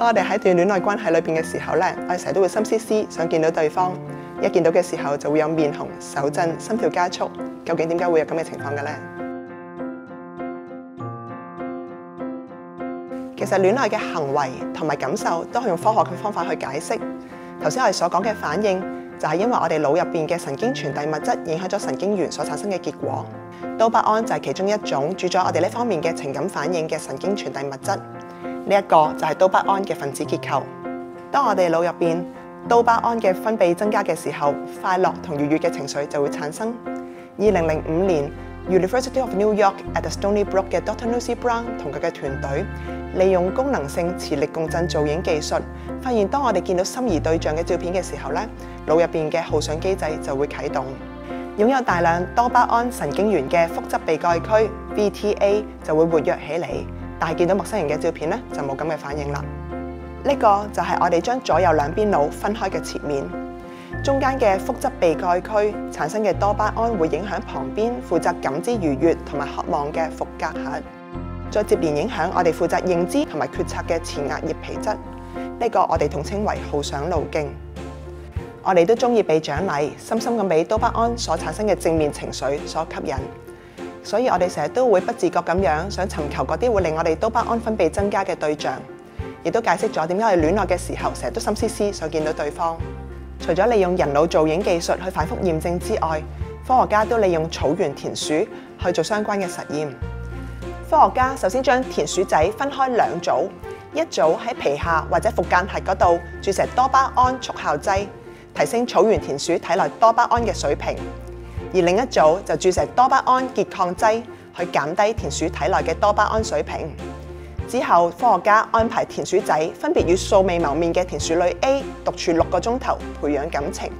當我哋喺段戀愛關係裏邊嘅時候咧，我哋成日都會心思思想見到對方，一見到嘅時候就會有面紅、手震、心跳加速。究竟點解會有咁嘅情況嘅咧？其實戀愛嘅行為同埋感受都係用科學嘅方法去解釋。頭先我哋所講嘅反應，就係因為我哋腦入边嘅神經傳遞物質影響咗神經元所產生嘅結果。多巴胺就係其中一種主宰我哋呢方面嘅情感反應嘅神經傳遞物質。呢一個就係多巴胺嘅分子結構。當我哋腦入邊多巴胺嘅分泌增加嘅時候，快樂同愉悅嘅情緒就會產生。二零零五年，University of New York at Stony Brook 嘅 Dr. Lucy Brown 同佢嘅團隊，利用功能性磁力共振造影技術，發現當我哋見到心儀對象嘅照片嘅時候咧，腦入邊嘅犒賞機制就會啟動。擁有大量多巴胺神經元嘅腹側被蓋區 VTA 就會活躍起嚟，但係見到陌生人嘅照片咧就冇咁嘅反應啦。呢個就係我哋將左右兩邊腦分開嘅切面，中間嘅腹側被蓋區產生嘅多巴胺會影響旁邊負責感知愉悅同埋渴望嘅伏隔核，再接連影響我哋負責認知同埋決策嘅前额叶皮質。呢個我哋統稱為好想路徑。我哋都中意被獎勵，深深咁俾多巴胺所產生嘅正面情緒所吸引，所以我哋成日都會不自覺咁樣想尋求嗰啲會令我哋多巴胺分泌增加嘅對象，亦都解釋咗點解我哋戀愛嘅時候成日都心思思想見到對方。除咗利用人腦造影技術去反覆驗證之外，科學家都利用草原田鼠去做相關嘅實驗。科學家首先將田鼠仔分開兩組，一組喺皮下或者伏間核嗰度注射多巴胺速效劑。提升草原田鼠體內多巴胺嘅水平，而另一組就注射多巴胺拮抗劑去減低田鼠體內嘅多巴胺水平。之後，科學家安排田鼠仔分別與素未謀面嘅田鼠女 A 獨處六個鐘頭，培養感情，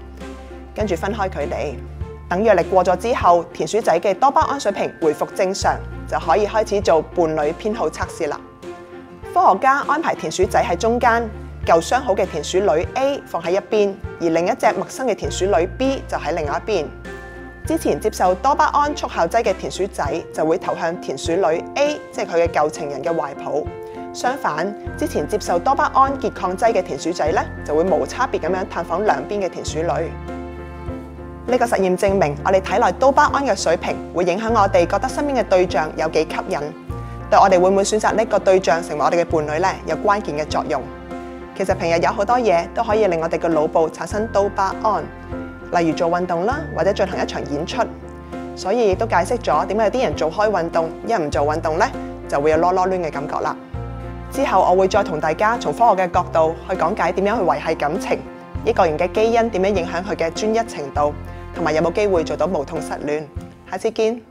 跟住分開佢哋。等藥力過咗之後，田鼠仔嘅多巴胺水平回復正常，就可以開始做伴侶偏好測試啦。科學家安排田鼠仔喺中間。舊相好嘅田鼠女 A 放喺一邊，而另一隻陌生嘅田鼠女 B 就喺另外一邊。之前接受多巴胺促效劑嘅田鼠仔就會投向田鼠女 A，即係佢嘅舊情人嘅懷抱。相反，之前接受多巴胺拮抗劑嘅田鼠仔咧，就會無差別咁樣探訪兩邊嘅田鼠女。呢個實驗證明，我哋體內多巴胺嘅水平會影響我哋覺得身邊嘅對象有幾吸引，對我哋會唔會選擇呢個對象成為我哋嘅伴侶咧，有關鍵嘅作用。其實平日有好多嘢都可以令我哋嘅腦部產生多巴胺，例如做運動啦，或者進行一場演出。所以亦都解釋咗點解有啲人做開運動，一唔做運動咧就會有囉囉攣嘅感覺啦。之後我會再同大家從科學嘅角度去講解點樣去維繫感情，一個人嘅基因點樣影響佢嘅專一程度，同埋有冇機會做到無痛失戀。下次見。